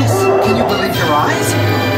this? Can you believe your eyes?